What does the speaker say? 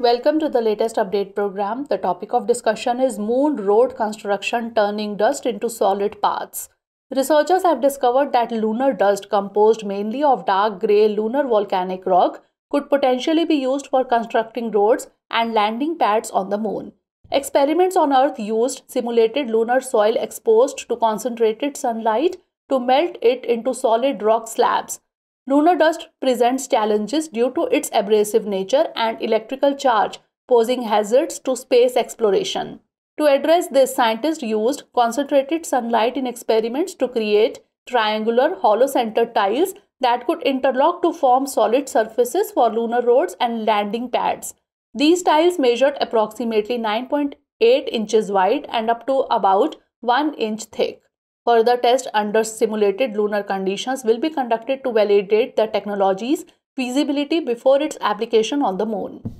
Welcome to the latest update program. The topic of discussion is Moon Road Construction Turning Dust into Solid Paths. Researchers have discovered that lunar dust, composed mainly of dark grey lunar volcanic rock, could potentially be used for constructing roads and landing pads on the moon. Experiments on Earth used simulated lunar soil exposed to concentrated sunlight to melt it into solid rock slabs Lunar dust presents challenges due to its abrasive nature and electrical charge, posing hazards to space exploration. To address this, scientists used concentrated sunlight in experiments to create triangular hollow-centered tiles that could interlock to form solid surfaces for lunar roads and landing pads. These tiles measured approximately 9.8 inches wide and up to about 1 inch thick. Further tests under simulated lunar conditions will be conducted to validate the technology's feasibility before its application on the moon.